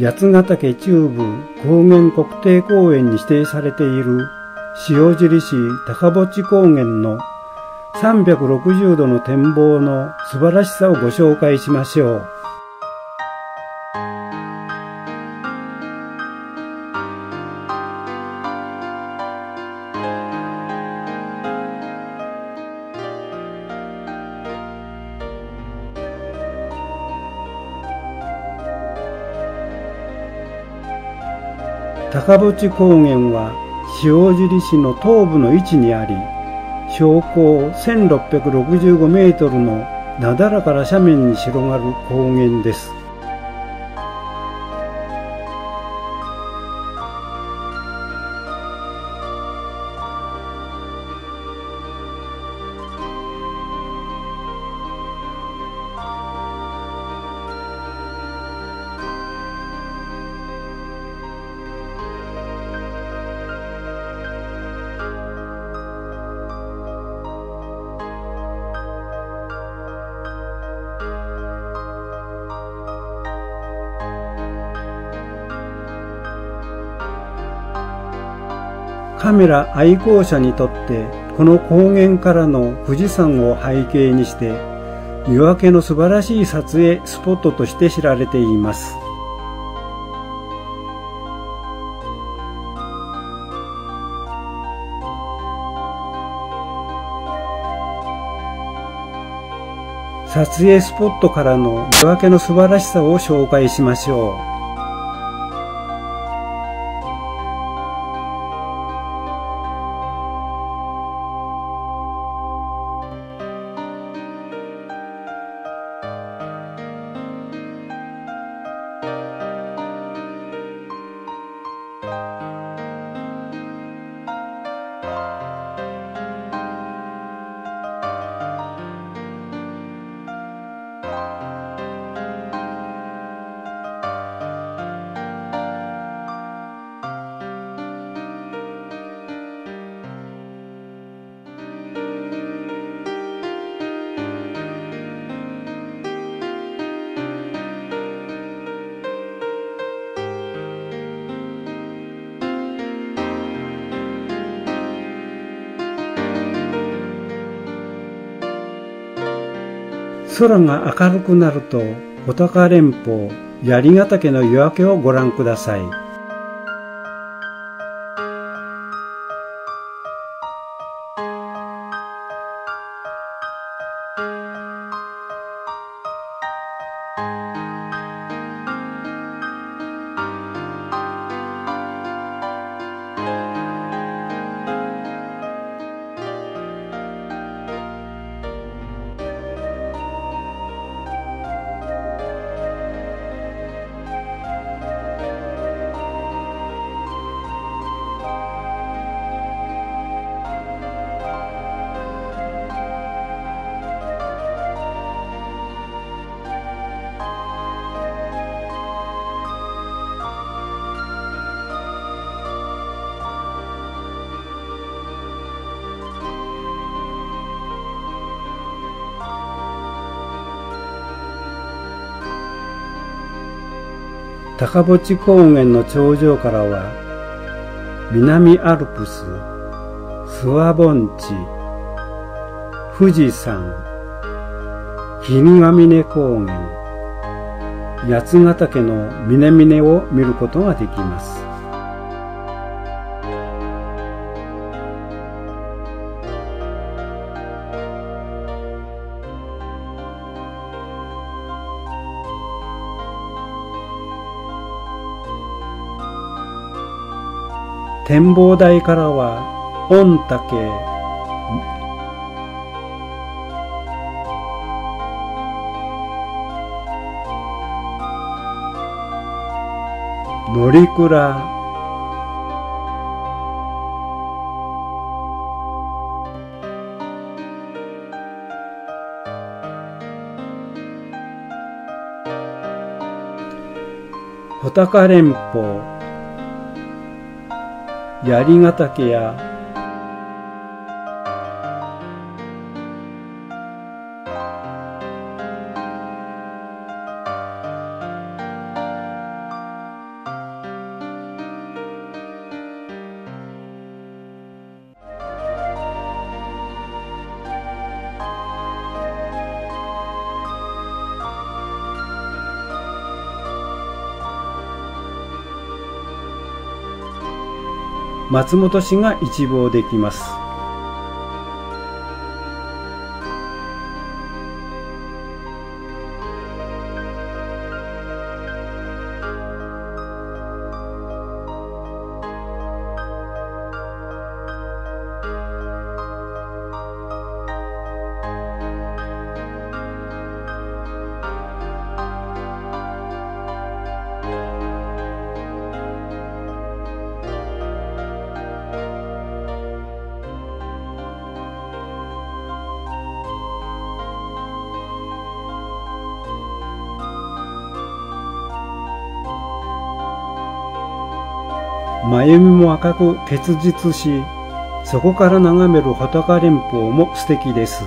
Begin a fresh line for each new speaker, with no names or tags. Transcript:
八ヶ岳中部高原国定公園に指定されている塩尻市高墓高原の360度の展望の素晴らしさをご紹介しましょう。高淵高原は塩尻市の東部の位置にあり標高1665メートルのなだらかな斜面に広がる高原です。カメラ愛好者にとってこの高原からの富士山を背景にして夜明けの素晴らしい撮影スポットとして知られています。撮影スポットからの夜明けの素晴らしさを紹介しましょう。空が明るくなると穂高連峰槍ヶ岳の夜明けをご覧ください。高墓高原の頂上からは南アルプス諏訪盆地富士山霧ヶ峰高原八ヶ岳の峰々を見ることができます。展望台からは御嶽。乗鞍。穂高連峰。槍ヶ岳や松本市が一望できます。眉みも赤く結実し、そこから眺める穂高連峰も素敵です。